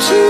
to